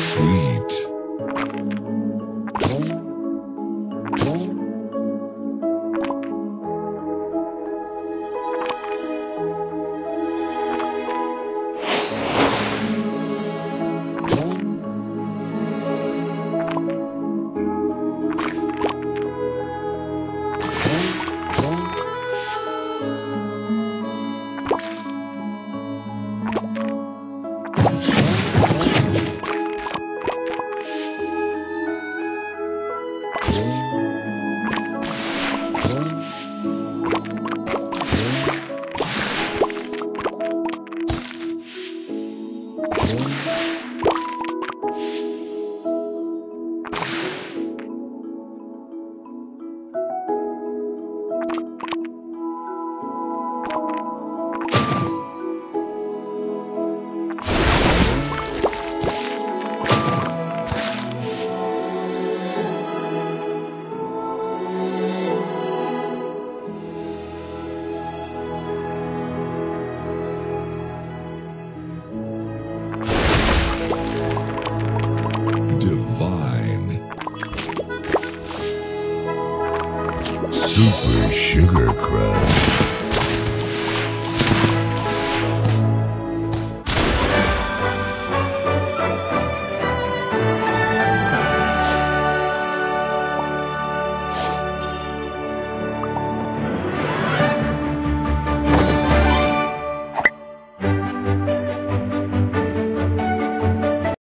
Sweet. Música Super Sugar Crush.